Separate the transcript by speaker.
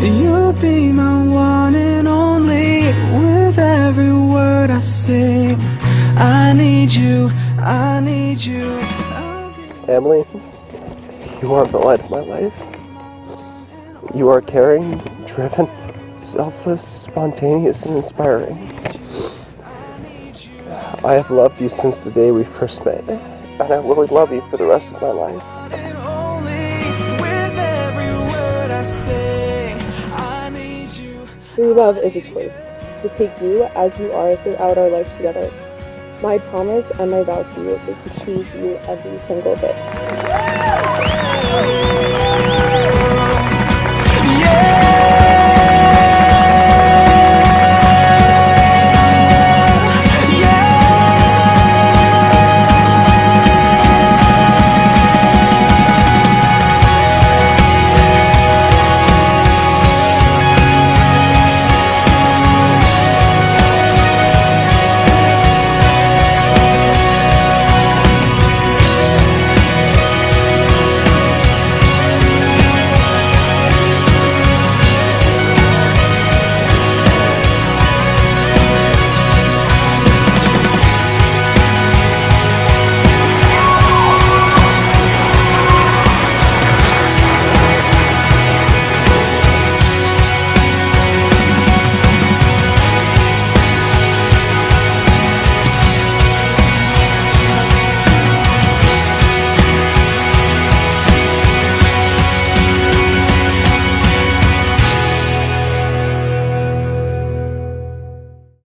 Speaker 1: You'll be my one and only. With every word I sing, I need you. I need you.
Speaker 2: Emily, you are the light of my life. You are caring, driven, selfless, spontaneous, and inspiring. I have loved you since the day we first met, and I will love you for the rest of my life.
Speaker 3: True love is a choice to take you as you are throughout our life together. My promise and my vow to you is to choose you every single day.